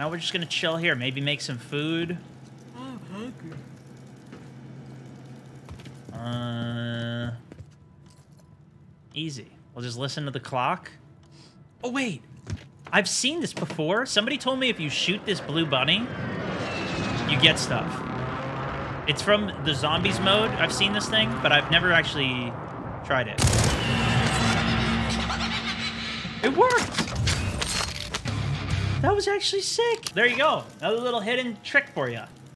Now we're just gonna chill here. Maybe make some food. Uh, easy. We'll just listen to the clock. Oh wait, I've seen this before. Somebody told me if you shoot this blue bunny, you get stuff. It's from the zombies mode. I've seen this thing, but I've never actually tried it. It worked! That was actually sick. There you go. Another little hidden trick for you.